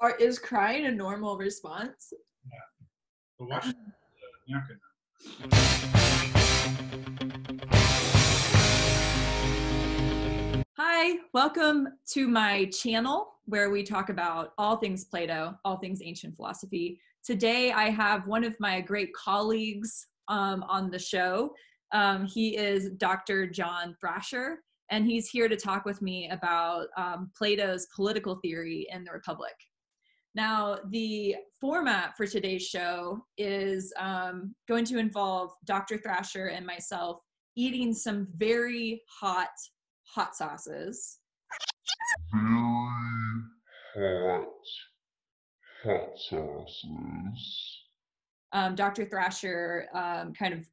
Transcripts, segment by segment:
Are, is crying a normal response? But watch Nyanka. Hi, welcome to my channel where we talk about all things Plato, all things ancient philosophy. Today I have one of my great colleagues um, on the show. Um, he is Dr. John Thrasher, and he's here to talk with me about um, Plato's political theory in the Republic. Now, the format for today's show is um, going to involve Dr. Thrasher and myself eating some very hot hot sauces. very hot hot sauces. Um, Dr. Thrasher um, kind of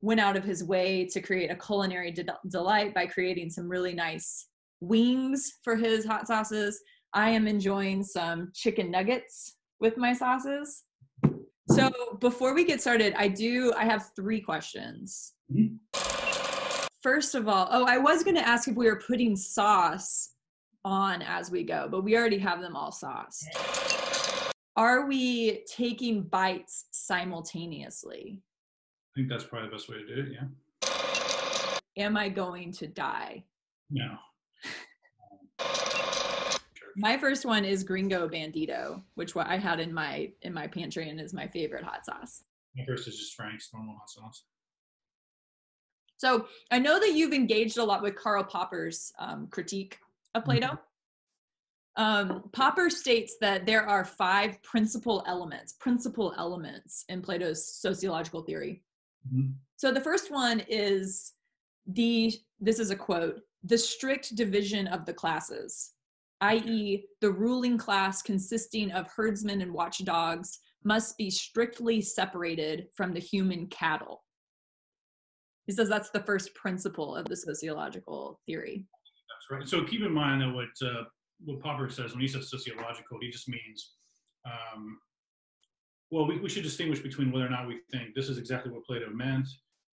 went out of his way to create a culinary de- delight by creating some really nice wings for his hot sauces. I am enjoying some chicken nuggets with my sauces. So before we get started, I do I have three questions. Mhm. First of all, oh, I was going to ask if we were putting sauce on as we go, but we already have them all sauced. Are we taking bites simultaneously? I think that's probably the best way to do it. Yeah. Am I going to die? No. My first one is Gringo Bandito, which what I had in my in my pantry and is my favorite hot sauce. My first is just Frank's normal hot sauce. So I know that you've engaged a lot with Karl Popper's um, critique of Plato. Um, Popper states that there are five principal elements, principal elements in Plato's sociological theory. Mhm. So the first one is the, this is a quote, the strict division of the classes, i.e., the ruling class consisting of herdsmen and watchdogs must be strictly separated from the human cattle. He says that's the first principle of the sociological theory. That's right. So keep in mind that what uh, what Popper says when he says sociological, he just means, um, well, we, we should distinguish between whether or not we think this is exactly what Plato meant,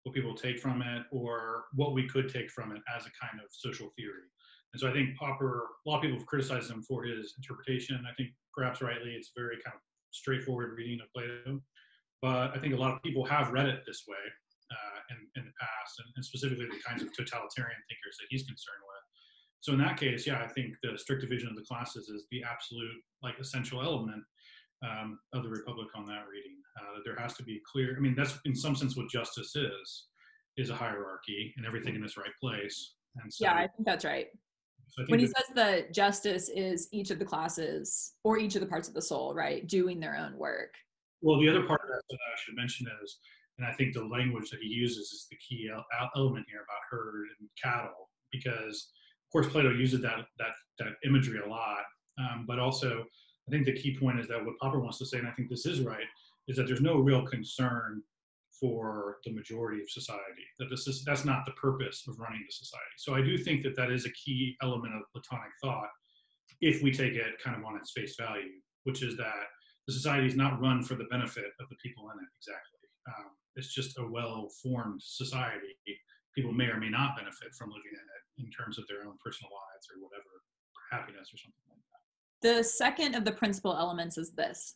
what people take from it, or what we could take from it as a kind of social theory. And so I think Popper, a lot of people have criticized him for his interpretation. I think perhaps rightly, it's very kind of straightforward reading of Plato. But I think a lot of people have read it this way uh, in, in the past, and, and specifically the kinds of totalitarian thinkers that he's concerned with. So in that case, yeah, I think the strict division of the classes is the absolute, like, essential element um, of the Republic on that reading. Uh, there has to be clear. I mean, that's in some sense what justice is, is a hierarchy and everything in its right place. And so, Yeah, I think that's right. So When he says that justice is each of the classes or each of the parts of the soul, right, doing their own work. Well, the other part of that that I should mention is, and I think the language that he uses is the key el- el- element here about herd and cattle, because of course Plato uses that that that imagery a lot, um, but also I think the key point is that what Popper wants to say, and I think this is right, is that there's no real concern for the majority of society. That this is that's not the purpose of running the society. So I do think that that is a key element of Platonic thought, if we take it kind of on its face value, which is that the society is not run for the benefit of the people in it exactly. Um, it's just a well-formed society. People may or may not benefit from living in it in terms of their own personal lives or whatever, happiness or something like that. The second of the principal elements is this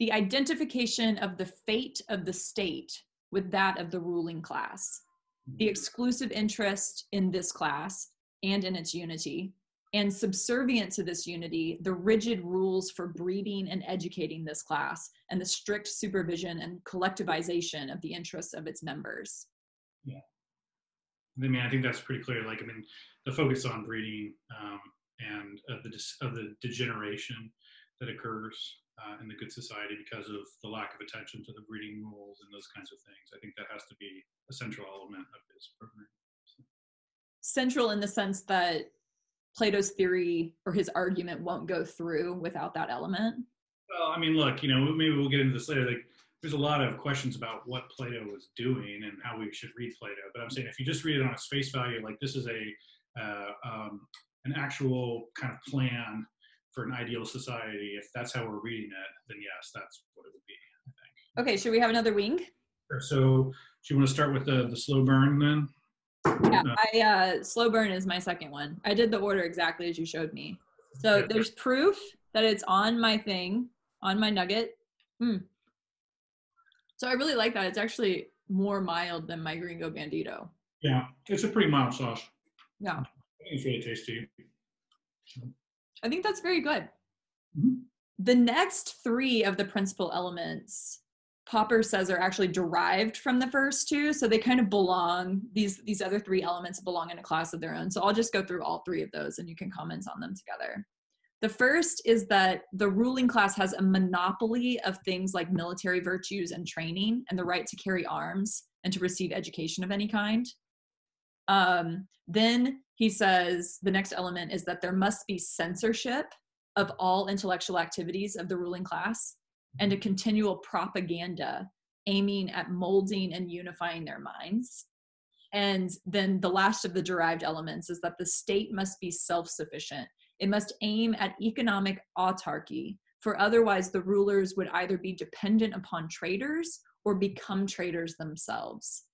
the identification of the fate of the state with that of the ruling class, the exclusive interest in this class and in its unity, and subservient to this unity, the rigid rules for breeding and educating this class, and the strict supervision and collectivization of the interests of its members. Yeah. I mean, I think that's pretty clear. Like, I mean, the focus on breeding um, and of the of the degeneration that occurs uh, in the good society because of the lack of attention to the breeding rules and those kinds of things. I think that has to be a central element of his program. Central in the sense that Plato's theory or his argument won't go through without that element. Well, I mean, look, you know, maybe we'll get into this later. Like, there's a lot of questions about what Plato was doing and how we should read Plato. But I'm saying if you just read it on its face value, like this is a uh, um, an actual kind of plan for an ideal society. If that's how we're reading it, then yes, that's what it would be. I think. Okay, should we have another wing? Sure. So, do you want to start with the the slow burn then? Yeah, No. I uh slow burn is my second one. I did the order exactly as you showed me. So Okay. there's proof, that it's on my thing, on my nugget. Mm. So I really like that. It's actually more mild than my Gringo Bandito. Yeah, it's a pretty mild sauce. Yeah. It's really tasty. I think that's very good. Mhm. The next three of the principal elements, Popper says, are actually derived from the first two, so they kind of belong. These these other three elements belong in a class of their own. So I'll just go through all three of those, and you can comment on them together. The first is that the ruling class has a monopoly of things like military virtues and training, and the right to carry arms and to receive education of any kind. Um, then he says the next element is that there must be censorship of all intellectual activities of the ruling class and a continual propaganda aiming at molding and unifying their minds. And then the last of the derived elements is that the state must be self sufficient. It must aim at economic autarky, for otherwise the rulers would either be dependent upon traders or become traders themselves.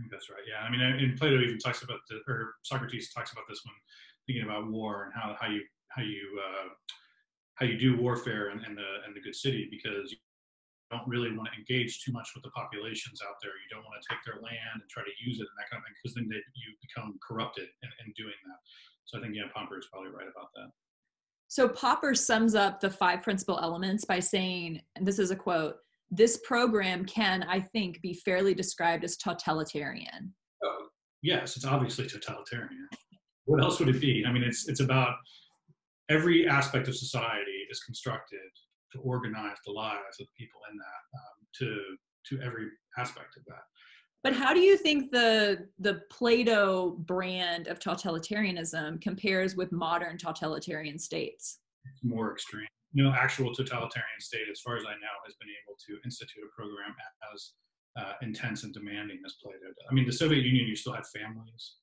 Think that's right. Yeah, I mean, and Plato even talks about the, or Socrates talks about this when thinking about war and how how you how you uh, how you do warfare and, in the and the good city because you don't really want to engage too much with the populations out there. You don't want to take their land and try to use it and that kind of thing because then they, you become corrupted in, in doing that. So I think yeah, Popper is probably right about that. So Popper sums up the five principal elements by saying, and this is a quote, this program can, I think, be fairly described as totalitarian. Oh, yes, it's obviously totalitarian. What else would it be? I mean, it's it's about every aspect of society is constructed to organize the lives of the people in that um, to to every aspect of that. But how do you think the the Plato brand of totalitarianism compares with modern totalitarian states? It's more extreme. No actual totalitarian state, as far as I know, has been able to institute a program as uh, intense and demanding as Plato. I mean, the Soviet Union, you still had families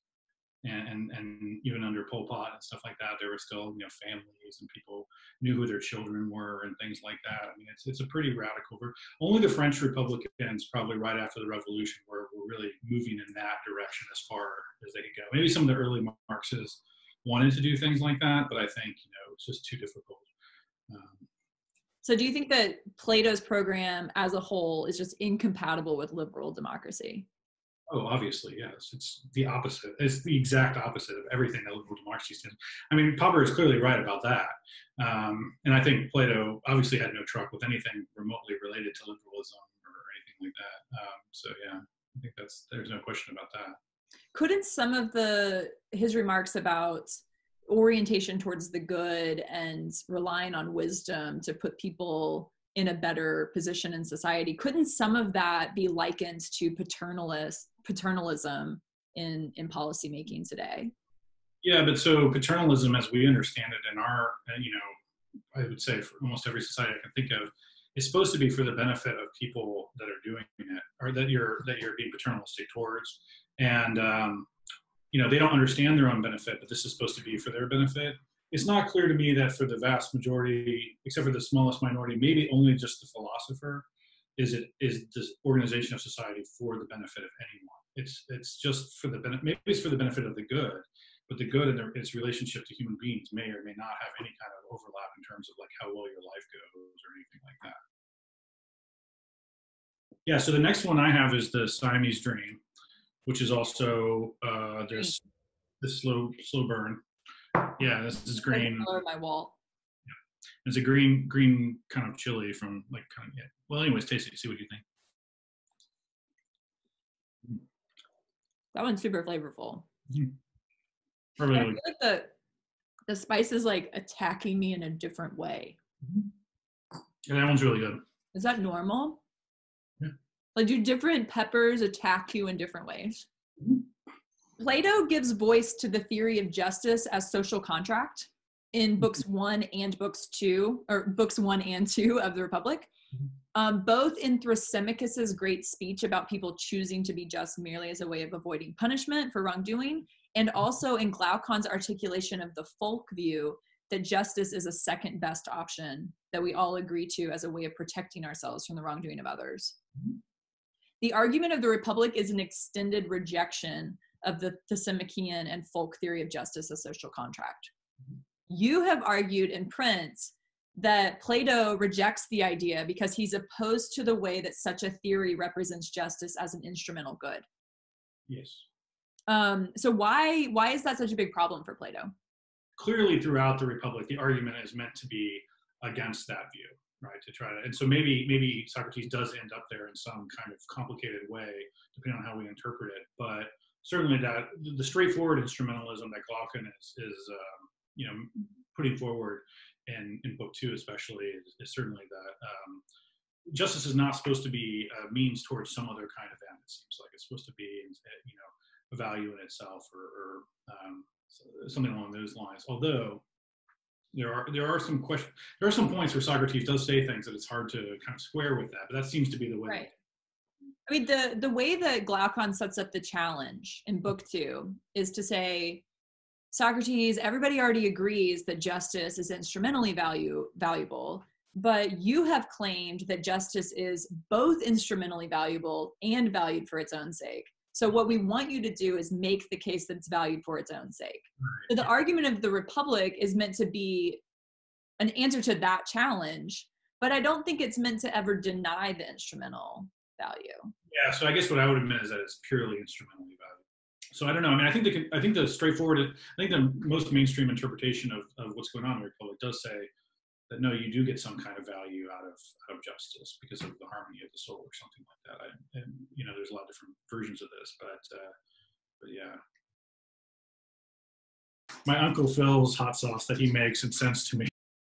and, and, and even under Pol Pot and stuff like that, there were still you know families and people knew who their children were and things like that. I mean, it's it's a pretty radical. Only the French Republicans, probably right after the Revolution, were, were really moving in that direction as far as they could go. Maybe some of the early Marxists wanted to do things like that, but I think you know it's just too difficult. Um, so, do you think that Plato's program as a whole is just incompatible with liberal democracy? Oh, obviously, yes. It's the opposite. It's the exact opposite of everything that liberal democracy stands. I mean, Popper is clearly right about that. Um, and I think Plato obviously had no truck with anything remotely related to liberalism or anything like that. Um, so yeah, I think that's there's no question about that. Couldn't some of the his remarks about orientation towards the good and relying on wisdom to put people in a better position in society couldn't some of that be likened to paternalist paternalism in in policy making today? Yeah but so paternalism as we understand it in our uh, you know i would say for almost every society i can think of is supposed to be for the benefit of people that are doing it or that you're that you're being paternalistic towards. And um, you know they don't understand their own benefit but this is supposed to be for their benefit it's not clear to me that for the vast majority, except for the smallest minority, maybe only just the philosopher, is it is this organization of society for the benefit of anyone. It's it's just for the benefit. Maybe it's for the benefit of the good, but the good and its relationship to human beings may or may not have any kind of overlap in terms of like how well your life goes or anything like that. Yeah. So the next one I have is the Siamese dream, which is also uh, this this slow slow burn yeah, this is green. Color my wall. Yeah. It's a green, green kind of chili from like kind of yeah. Well, anyways, taste it. See what you think. That one's super flavorful. Mm-hmm. I feel like the the spice is like attacking me in a different way. Mm-hmm. Yeah, that one's really good. Is that normal? Like, do different peppers attack you in different ways? Mm-hmm. Plato gives voice to the theory of justice as social contract in mm-hmm. books one and books two, or books one and two of the Republic. Mm-hmm. Um, both in Thrasymachus's great speech about people choosing to be just merely as a way of avoiding punishment for wrongdoing, and mm-hmm. also in Glaucon's articulation of the folk view that justice is a second best option that we all agree to as a way of protecting ourselves from the wrongdoing of others. The argument of the Republic is an extended rejection of the Thrasymachus and folk theory of justice as social contract. You have argued in print that Plato rejects the idea because he's opposed to the way that such a theory represents justice as an instrumental good. Yes. Um, so why why is that such a big problem for Plato? Clearly, throughout the Republic, the argument is meant to be against that view, right? To try to, and so maybe maybe Socrates does end up there in some kind of complicated way, depending on how we interpret it. But certainly, that the straightforward instrumentalism that Glaucon is is um, you know putting forward in in book two, especially, is, is certainly that. Um, justice is not supposed to be a means towards some other kind of end. It seems like it's supposed to be, you know, a value in itself or, or um, something along those lines. Although there are there are some questions, there are some points where Socrates does say things that it's hard to kind of square with that. But that seems to be the way. Right. I mean, the the way that Glaucon sets up the challenge in book two is to say, Socrates, everybody already agrees that justice is instrumentally value valuable, but you have claimed that justice is both instrumentally valuable and valued for its own sake. So what we want you to do is make the case that it's valued for its own sake. So the argument of the Republic is meant to be an answer to that challenge, but I don't think it's meant to ever deny the instrumental value. Yeah, so I guess what I would admit is that it's purely instrumentally valued. So I don't know. I mean, I think the I think the straightforward, I think the most mainstream interpretation of, of what's going on in the Republic does say that no, you do get some kind of value out of out of justice because of the harmony of the soul or something like that. I, and you know, there's a lot of different versions of this, but uh, but yeah. My uncle Phil's hot sauce that he makes and sends to me.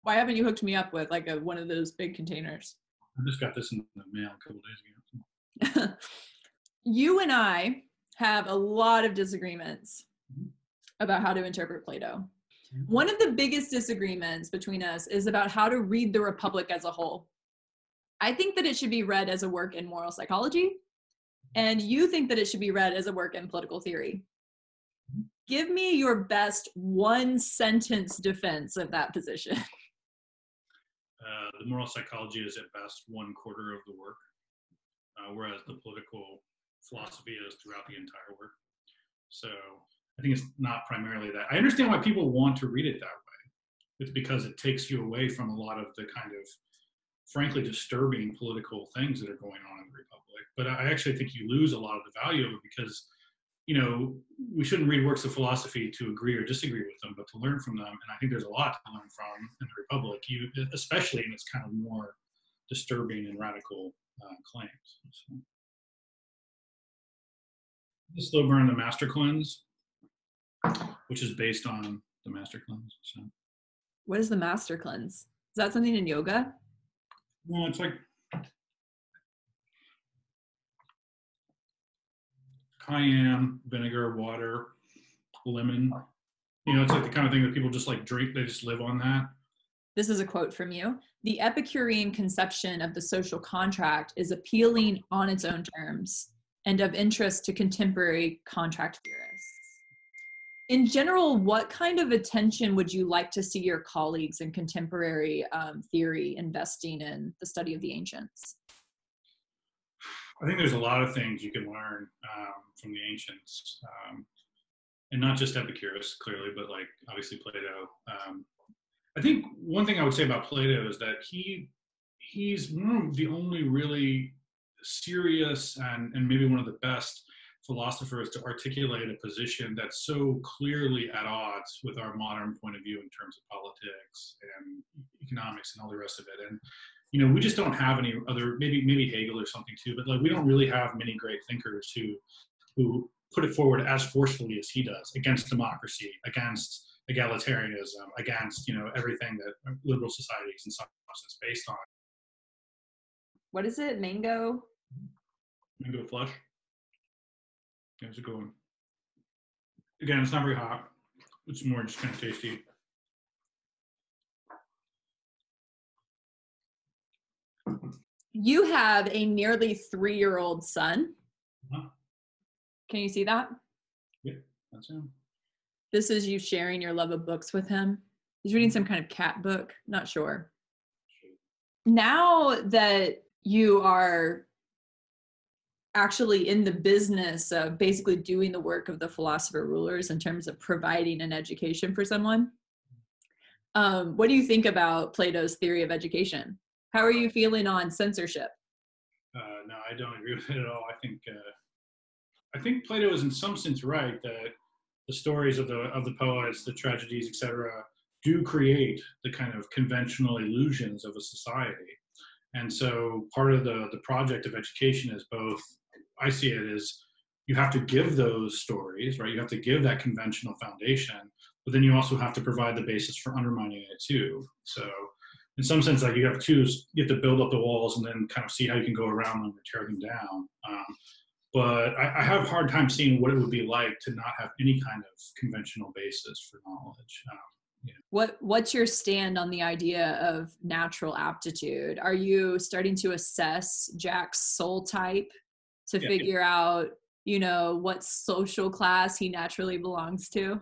Why haven't you hooked me up with like a one of those big containers? I just got this in the mail a couple days ago. you and I have a lot of disagreements mm-hmm. about how to interpret Plato. One of the biggest disagreements between us is about how to read the Republic as a whole. I think that it should be read as a work in moral psychology, and you think that it should be read as a work in political theory. Give me your best one sentence defense of that position. Uh, the moral psychology is at best one quarter of the work, uh, whereas the political philosophy is throughout the entire work. So I think it's not primarily that. I understand why people want to read it that way. It's because it takes you away from a lot of the kind of frankly disturbing political things that are going on in the republic. But I actually think you lose a lot of the value of it because you know we shouldn't read works of philosophy to agree or disagree with them, but to learn from them. And I think there's a lot to learn from in the republic. You especially in its kind of more disturbing and radical uh, claims. So. The slow burn, the master cleanse which is based on the master cleanse. So, what is the master cleanse? Is that something in yoga? No, it's like cayenne, vinegar, water, lemon. You know, it's like the kind of thing that people just like drink. They just live on that. This is a quote from you. The Epicurean conception of the social contract is appealing on its own terms and of interest to contemporary contract theorists in general, what kind of attention would you like to see your colleagues in contemporary um, theory investing in the study of the ancients? I think there's a lot of things you can learn um, from the ancients, um, and not just Epicurus, clearly, but like obviously Plato. Um, I think one thing I would say about Plato is that he he's one of the only really serious and, and maybe one of the best philosophers to articulate a position that's so clearly at odds with our modern point of view in terms of politics and economics and all the rest of it. And you know, we just don't have any other maybe maybe Hegel or something too, but like we don't really have many great thinkers who who put it forward as forcefully as he does against democracy, against egalitarianism, against you know everything that liberal societies in some sense based on. What is it? Mango. Mango flush. How's it going? Again, it's not very hot. It's more just kind of tasty. You have a nearly three year old son. Uh-huh. Can you see that? Yeah, that's him. This is you sharing your love of books with him. He's reading some kind of cat book, not sure. Now that you are actually in the business of basically doing the work of the philosopher rulers in terms of providing an education for someone Um, what do you think about Plato's theory of education? How are you feeling on censorship? Uh, no, I don't agree with it at all. I think uh, I think Plato is in some sense right that the stories of the of the poets, the tragedies, etc., do create the kind of conventional illusions of a society. And so part of the the project of education is both. I see it is you have to give those stories, right? You have to give that conventional foundation, but then you also have to provide the basis for undermining it too. So in some sense, like you have to you have to build up the walls and then kind of see how you can go around them or tear them down. Um, but I, I, have a hard time seeing what it would be like to not have any kind of conventional basis for knowledge. Um, yeah. What What's your stand on the idea of natural aptitude? Are you starting to assess Jack's soul type to yeah. figure out, you know, what social class he naturally belongs to?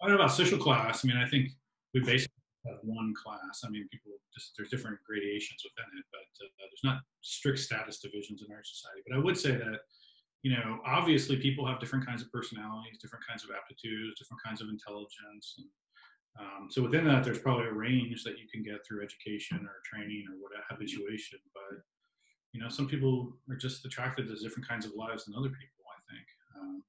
I don't know about social class. I mean, I think we basically have one class. I mean, people just there's different gradations within it, but uh, there's not strict status divisions in our society. But I would say that you know, obviously people have different kinds of personalities, different kinds of aptitudes, different kinds of intelligence. And, um, so within that, there's probably a range that you can get through education or training or what habituation. But you know, some people are just attracted to different kinds of lives than other people. I think. Um,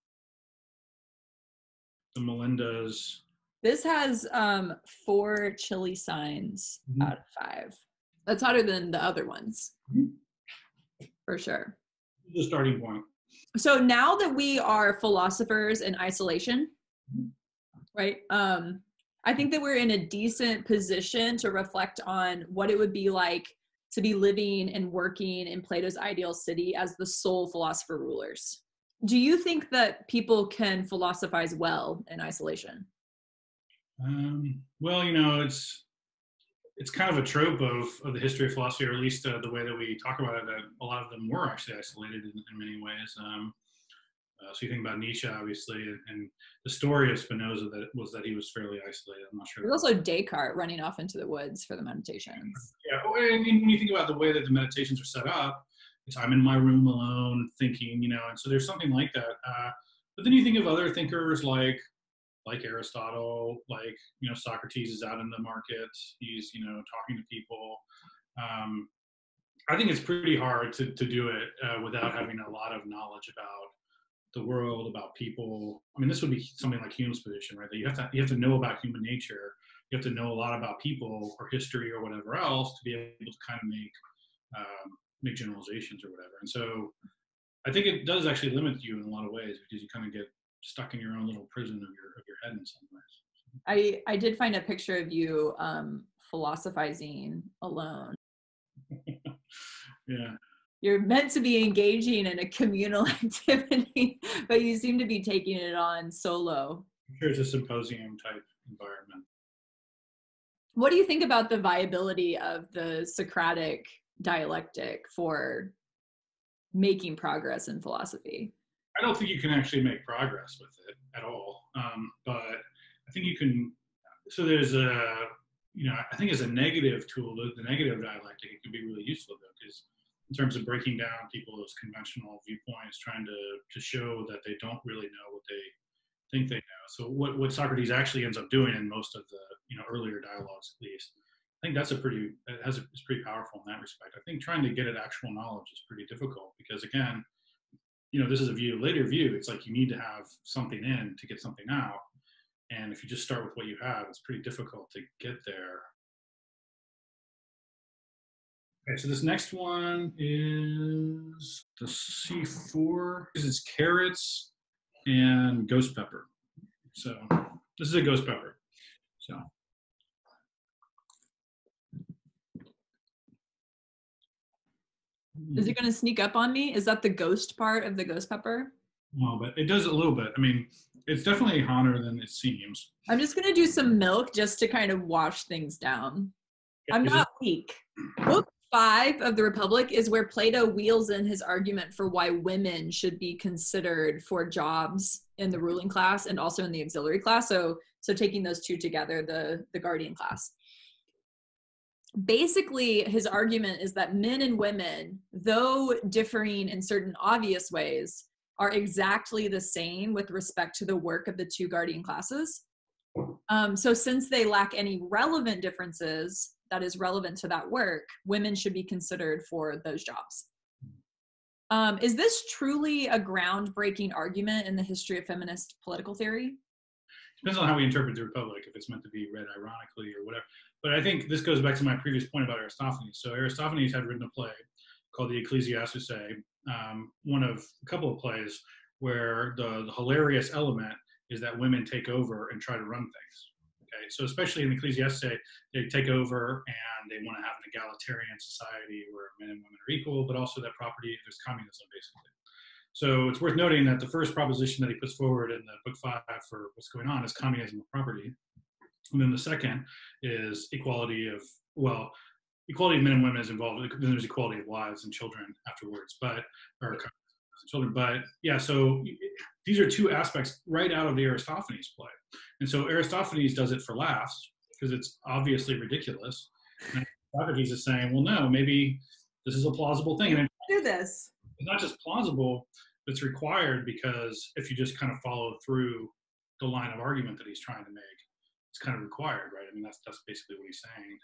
the Melinda's. This has um, four chili signs mm-hmm. out of five. That's hotter than the other ones, mm-hmm. for sure. The starting point so now that we are philosophers in isolation right um i think that we're in a decent position to reflect on what it would be like to be living and working in plato's ideal city as the sole philosopher rulers do you think that people can philosophize well in isolation um, well you know it's it's kind of a trope of, of the history of philosophy, or at least uh, the way that we talk about it, that a lot of them were actually isolated in, in many ways. Um, uh, so you think about Nietzsche, obviously, and, and, the story of Spinoza that was that he was fairly isolated. I'm not sure. There's also Descartes running off into the woods for the meditations. Yeah, and when you think about the way that the meditations are set up, it's I'm in my room alone thinking, you know, and so there's something like that. Uh, but then you think of other thinkers like like Aristotle, like you know Socrates is out in the market. He's you know talking to people. Um, I think it's pretty hard to to do it uh, without having a lot of knowledge about the world, about people. I mean, this would be something like Hume's position, right? That you have to you have to know about human nature. You have to know a lot about people or history or whatever else to be able to kind of make um, make generalizations or whatever. And so, I think it does actually limit you in a lot of ways because you kind of get stuck in your own little prison of your of your head in some ways. I I did find a picture of you um, philosophizing alone. yeah. You're meant to be engaging in a communal activity, but you seem to be taking it on solo. Here's a symposium type environment. What do you think about the viability of the Socratic dialectic for making progress in philosophy? I don't think you can actually make progress with it at all. Um, but I think you can. So there's a, you know, I think as a negative tool, the, the negative dialectic, it can be really useful though, because in terms of breaking down people's conventional viewpoints, trying to to show that they don't really know what they think they know. So what what Socrates actually ends up doing in most of the you know earlier dialogues, at least, I think that's a pretty it has a, it's pretty powerful in that respect. I think trying to get at actual knowledge is pretty difficult because again you know, this is a view, later view, it's like you need to have something in to get something out. And if you just start with what you have, it's pretty difficult to get there. Okay, so this next one is the C4. This is carrots and ghost pepper. So this is a ghost pepper. So Is it going to sneak up on me? Is that the ghost part of the ghost pepper? No, but it does a little bit. I mean, it's definitely hotter than it seems. I'm just going to do some milk just to kind of wash things down. I'm not weak. Book five of the Republic is where Plato wheels in his argument for why women should be considered for jobs in the ruling class and also in the auxiliary class. So, so taking those two together, the the guardian class basically his argument is that men and women though differing in certain obvious ways are exactly the same with respect to the work of the two guardian classes Um, so since they lack any relevant differences that is relevant to that work, women should be considered for those jobs. Um, is this truly a groundbreaking argument in the history of feminist political theory? Depends on how we interpret the Republic, if it's meant to be read ironically or whatever. But I think this goes back to my previous point about Aristophanes. So Aristophanes had written a play called the Ecclesiazusae, um, one of a couple of plays where the, the hilarious element is that women take over and try to run things. Okay, so especially in the Ecclesiastes, they take over and they want to have an egalitarian society where men and women are equal, but also that property, there's communism basically. So it's worth noting that the first proposition that he puts forward in the book five for what's going on is communism of property. And then the second is equality of, well, equality of men and women is involved. Then there's equality of wives and children afterwards, but, or children. But yeah, so these are two aspects right out of the Aristophanes play. And so Aristophanes does it for laughs because it's obviously ridiculous. And Socrates is saying, well, no, maybe this is a plausible thing. And do this. It's not just plausible, it's required because if you just kind of follow through the line of argument that he's trying to make, it's kind of required, right? I mean, that's that's basically what he's saying.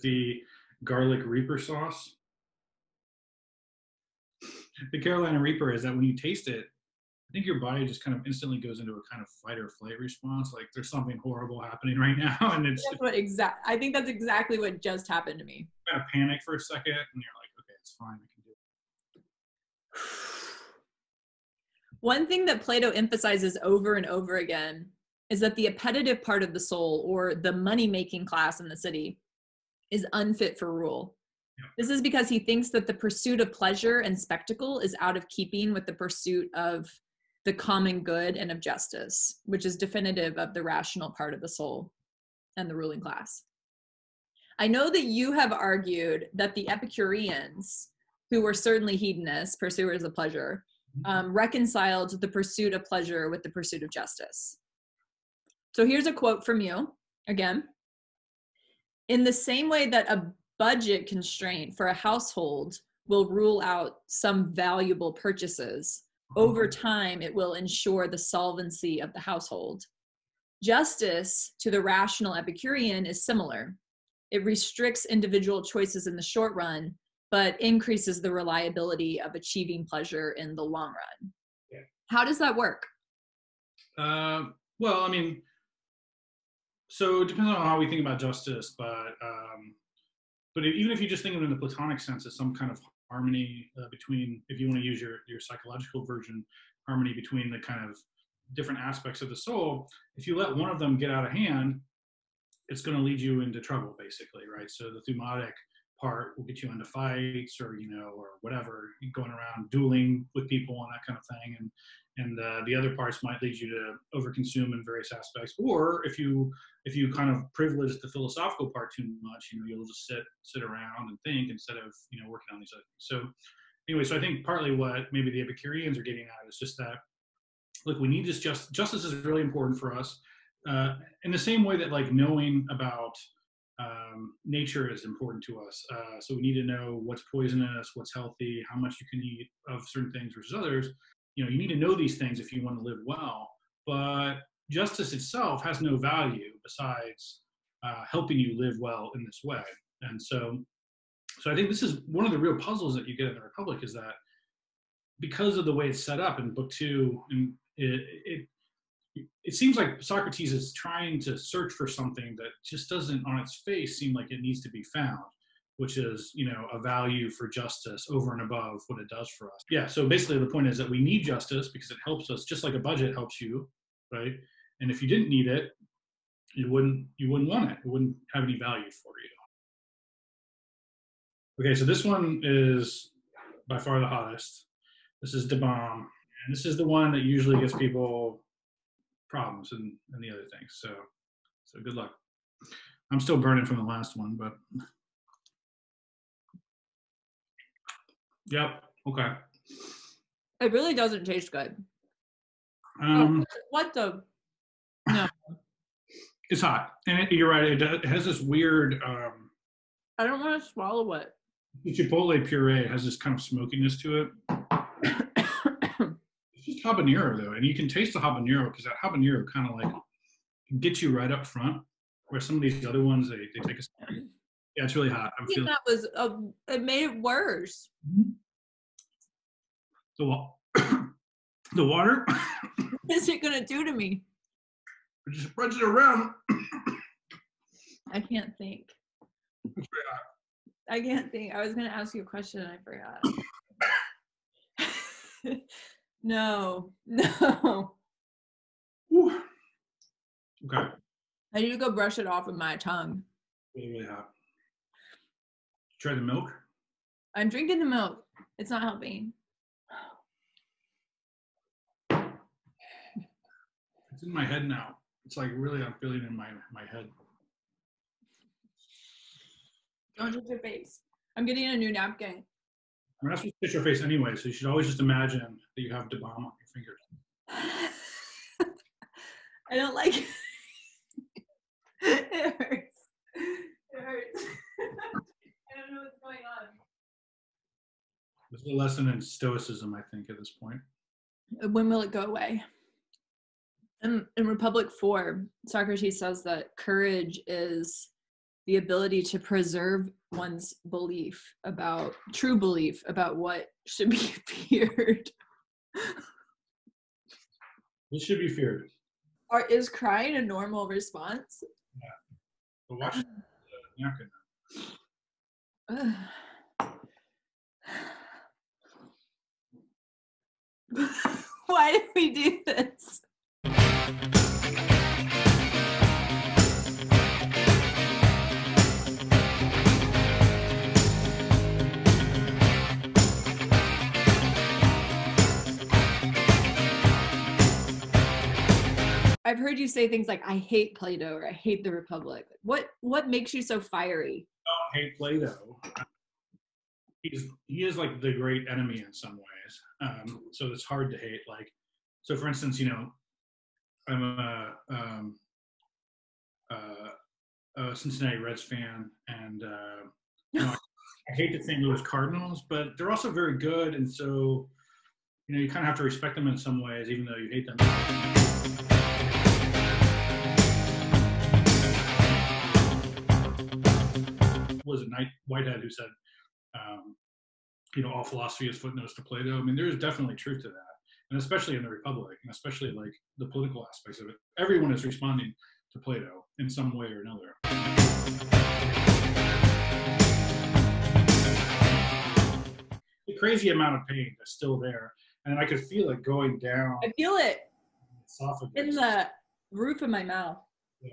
The garlic reaper sauce. The Carolina Reaper is that when you taste it, I think your body just kind of instantly goes into a kind of fight or flight response. Like there's something horrible happening right now, and it's that's what exact. I think that's exactly what just happened to me. Kind of panic for a second, and you're like, okay, it's fine, I can do it. One thing that Plato emphasizes over and over again is that the appetitive part of the soul, or the money making class in the city, is unfit for rule. This is because he thinks that the pursuit of pleasure and spectacle is out of keeping with the pursuit of the common good and of justice, which is definitive of the rational part of the soul and the ruling class. I know that you have argued that the Epicureans, who were certainly hedonists, pursuers of pleasure, mm-hmm. um, reconciled the pursuit of pleasure with the pursuit of justice. So here's a quote from you again. In the same way that a budget constraint for a household will rule out some valuable purchases, over time it will ensure the solvency of the household. Justice to the rational Epicurean is similar. It restricts individual choices in the short run, but increases the reliability of achieving pleasure in the long run. Yeah. How does that work? Uh, well, I mean, so it depends on how we think about justice, but um, but even if you just think of it in the Platonic sense as some kind of harmony uh, between, if you want to use your, your psychological version, harmony between the kind of different aspects of the soul, if you let one of them get out of hand, it's going to lead you into trouble, basically, right? So the thumotic part will get you into fights or, you know, or whatever, going around dueling with people and that kind of thing. And and uh, the other parts might lead you to overconsume in various aspects or if you if you kind of privilege the philosophical part too much you know you'll just sit sit around and think instead of you know working on these other things so anyway so i think partly what maybe the epicureans are getting at is just that look we need this just justice is really important for us uh, in the same way that like knowing about um, nature is important to us. Uh, so we need to know what's poisonous, what's healthy, how much you can eat of certain things versus others you know you need to know these things if you want to live well but justice itself has no value besides uh, helping you live well in this way. And so so i think this is one of the real puzzles that you get in the republic is that because of the way it's set up in book two and it, it it seems like Socrates is trying to search for something that just doesn't on its face seem like it needs to be found which is you know a value for justice over and above what it does for us. Yeah so basically the point is that we need justice because it helps us just like a budget helps you right? And if you didn't need it you wouldn't you wouldn't want it. It wouldn't have any value for you. Okay so this one is by far the hottest. This is the bomb and this is the one that usually gives people problems and, and the other things so so good luck. I'm still burning from the last one but Yep. Okay. It really doesn't taste good. Um, oh, what the? No. it's hot, and it, you're right. It, does, it, has this weird. Um, I don't want to swallow it. The chipotle puree has this kind of smokiness to it. it's just habanero though, and you can taste the habanero because that habanero kind of like gets you right up front, where some of these other ones they, they take a second. Yeah, it's really hot. I'm I think feeling that was uh, it made it worse. the wa- the water. What is it gonna do to me? it just spreads it around. I can't think. It's very hot. I can't think. I was gonna ask you a question and I forgot. no, no. Okay, I need to go brush it off with my tongue. really really hot. Try the milk. I'm drinking the milk. It's not helping. It's in my head now. It's like really I'm feeling in my my head. Don't touch your face. I'm getting a new napkin. I mean, that's to touch your face anyway, so you should always just imagine that you have the bomb on your fingers. I don't like it. it hurts. It hurts. I don't know what's going on. This is a lesson in stoicism, I think, at this point. When will it go away? In, in Republic 4, Socrates says that courage is the ability to preserve one's belief about true belief about what should be feared. This should be feared. Or is crying a normal response? Yeah. But watch the uh, napkin. Why did we do this? I've heard you say things like "I hate Plato" or "I hate the Republic." What what makes you so fiery? Don't hate Plato. He's he is like the great enemy in some ways. Um, so it's hard to hate. Like, so for instance, you know, I'm a, um, uh, a Cincinnati Reds fan, and uh, you know, I hate the St. Louis Cardinals, but they're also very good, and so you know, you kind of have to respect them in some ways, even though you hate them. Was it Knight Whitehead who said, um, you know, all philosophy is footnotes to Plato. I mean, there is definitely truth to that, and especially in the Republic, and especially like the political aspects of it. Everyone is responding to Plato in some way or another. The crazy amount of pain is still there, and I could feel it going down I feel it in the roof of my mouth. Yeah.